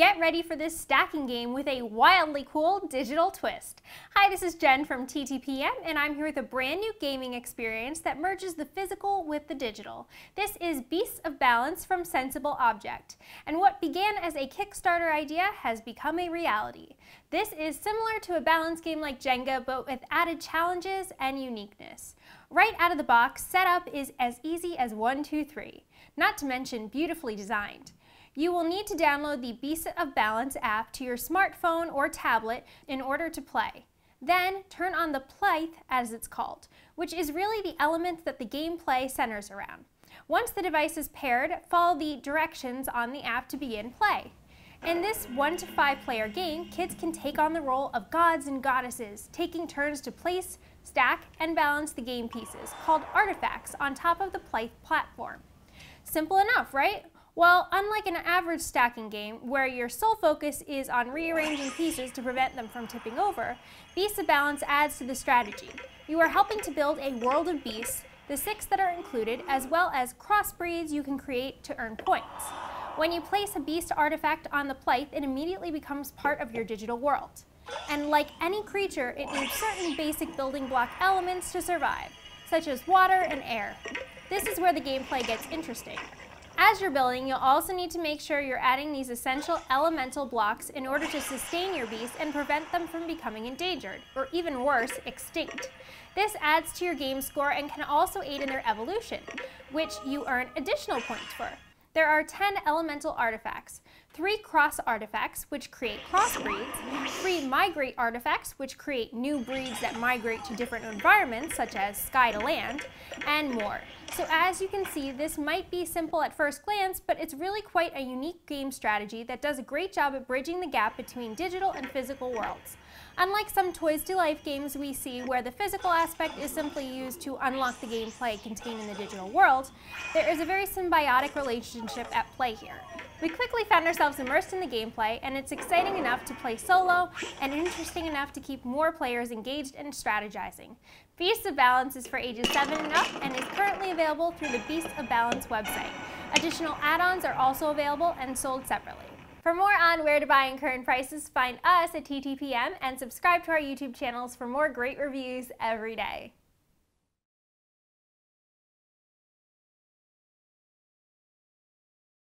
Get ready for this stacking game with a wildly cool digital twist. Hi, this is Jen from TTPM, and I'm here with a brand new gaming experience that merges the physical with the digital. This is Beasts of Balance from Sensible Object, and what began as a Kickstarter idea has become a reality. This is similar to a balance game like Jenga, but with added challenges and uniqueness. Right out of the box, setup is as easy as one, two, three, not to mention beautifully designed. You will need to download the Beasts of Balance app to your smartphone or tablet in order to play. Then turn on the Plith, as it's called, which is really the element that the gameplay centers around. Once the device is paired, follow the directions on the app to begin play. In this one to five player game, kids can take on the role of gods and goddesses, taking turns to place, stack, and balance the game pieces, called artifacts, on top of the Plith platform. Simple enough, right? Well, unlike an average stacking game, where your sole focus is on rearranging pieces to prevent them from tipping over, Beasts of Balance adds to the strategy. You are helping to build a world of beasts, the six that are included, as well as crossbreeds you can create to earn points. When you place a beast artifact on the Plith, it immediately becomes part of your digital world. And like any creature, it needs certain basic building block elements to survive, such as water and air. This is where the gameplay gets interesting. As you're building, you'll also need to make sure you're adding these essential elemental blocks in order to sustain your beasts and prevent them from becoming endangered, or even worse, extinct. This adds to your game score and can also aid in their evolution, which you earn additional points for. There are 10 elemental artifacts, 3 cross artifacts, which create crossbreeds, 3 migrate artifacts, which create new breeds that migrate to different environments, such as sky to land, and more. So as you can see, this might be simple at first glance, but it's really quite a unique game strategy that does a great job at bridging the gap between digital and physical worlds. Unlike some Toys to Life games we see where the physical aspect is simply used to unlock the gameplay contained in the digital world, there is a very symbiotic relationship at play here. We quickly found ourselves immersed in the gameplay, and it's exciting enough to play solo and interesting enough to keep more players engaged and strategizing. Beasts of Balance is for ages 7 and up and is currently available through the Beasts of Balance website. Additional add-ons are also available and sold separately. For more on where to buy and current prices, find us at TTPM and subscribe to our YouTube channels for more great reviews every day.